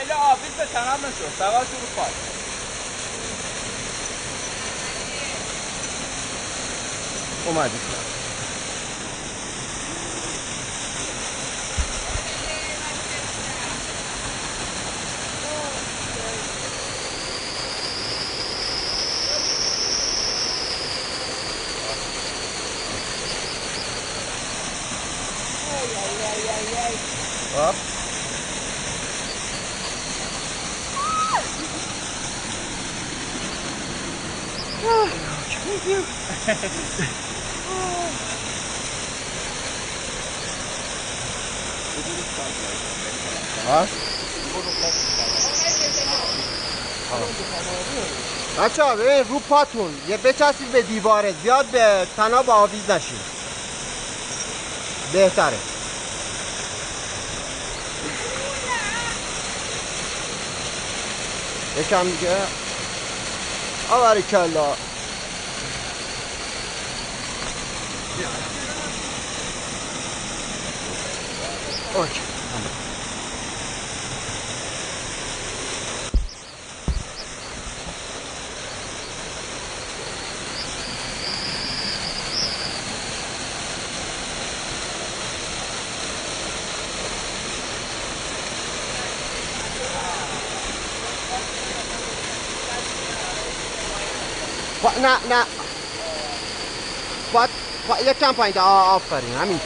خیلی آفیس به تنم نشد سوال تو رو Hop. ها؟ بچه ها ببین رو پاتون یه بچسبید به دیواره زیاد به تناب آویز نشین بهتره یکم دیگه آوری کلا اوکی نه نه باید. یکم پایین آفرین همینجا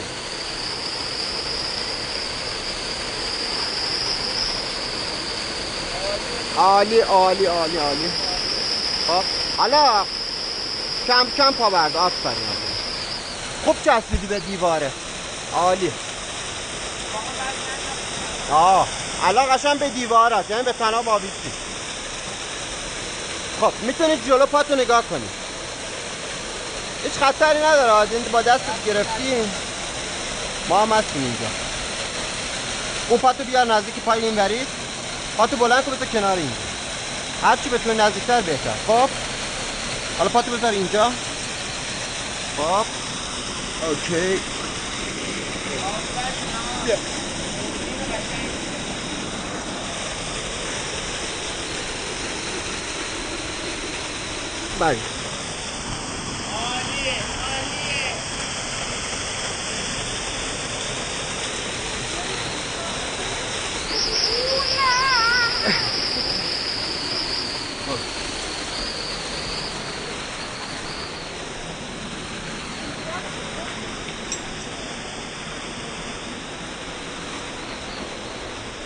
عالی عالی عالی عالی خب حالا کم کم پا برد آفرین خوب چسبیدی به دیواره عالی آه الان قشنگ به دیوار است یعنی به تناب آویزی خب می‌تونید جلو پاتو نگاه کنید هیچ خطری نداره از این با دستت گرفتی. ما هم هستیم اینجا. اون پاتو بیار نزدیک پای این ورید پاتو بلند کن بذار کنار اینجا هرچی تو نزدیکتر بهتر. خب؟ حالا پاتو بذار اینجا. خب؟ اوکی. بیا. بله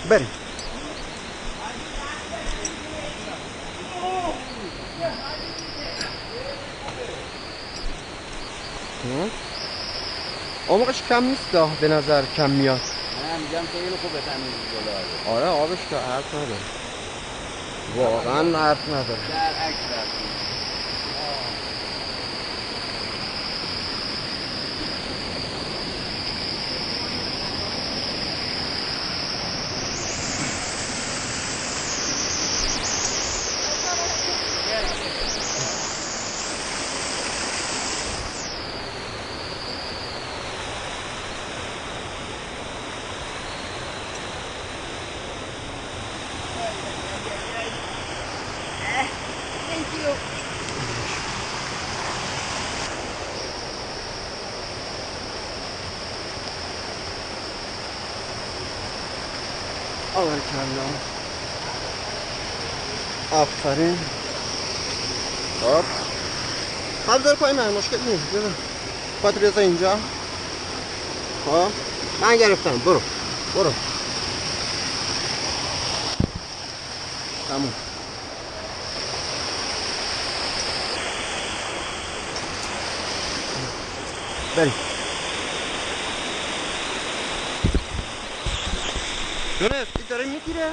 بریم عمقش کم نیست ده به نظر کم میاد. من میگم خیلی خوبه تمیز جلو آره. آبش که حرف نداره. واقعا حرف نداره. در عکس. آور کلا. آفرین. خب. حال داره پای من مشکل نیست. بذار. پات بذار اینجا. خب. من گرفتم. برو. برو. تموم. بریم یونس این داره می‌گیره.